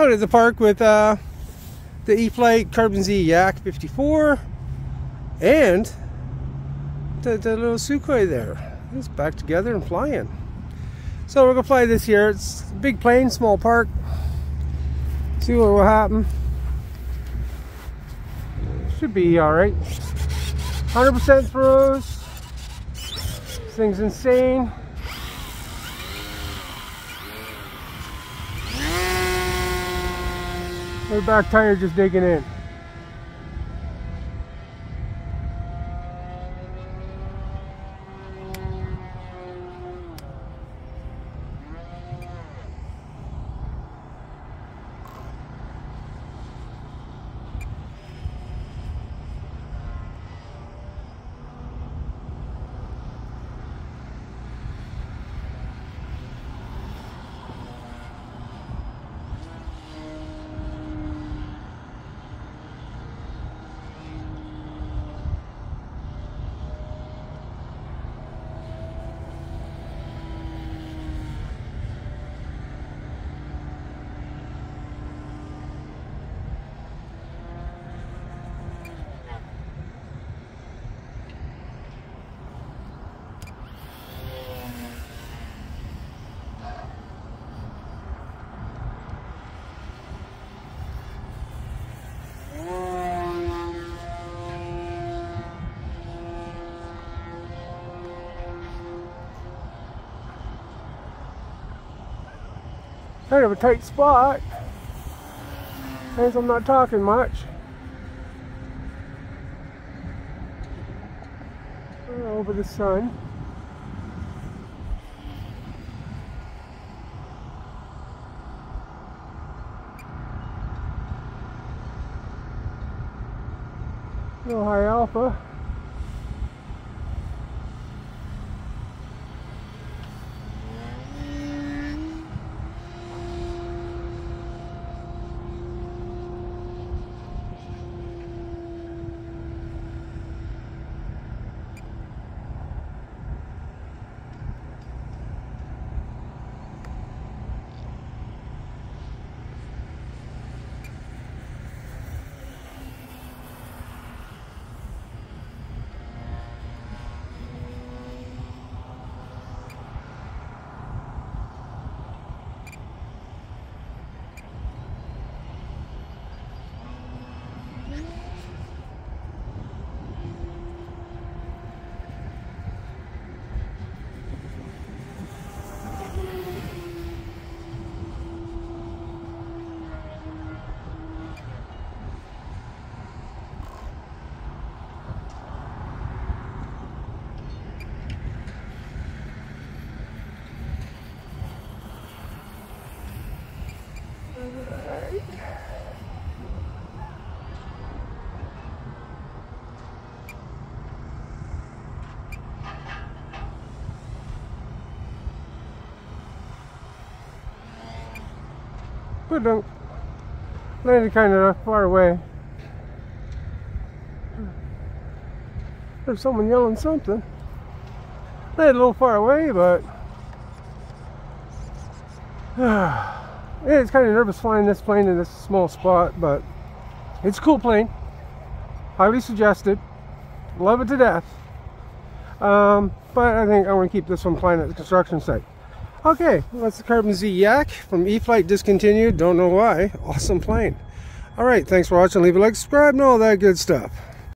out at the park with uh, the E-flite Carbon Z Yak 54 and the, the little Sukhoi there. It's back together and flying. So we're gonna fly this here. It's a big plane, small park. See what will happen. Should be all right. 100% throws. This thing's insane. The back tire just digging in. Kind of a tight spot. Since I'm not talking much. Uh, over the sun. Little high alpha. But don't landed kind of far away. There's someone yelling something. Landed a little far away, but yeah, it's kind of nervous flying this plane in this small spot, but it's a cool plane. Highly suggested. Love it to death. Um, but I think I want to keep this one flying at the construction site. Okay, well, that's the Carbon Z Yak from E-flite discontinued. Don't know why. Awesome plane. All right, thanks for watching. Leave a like, subscribe, and all that good stuff.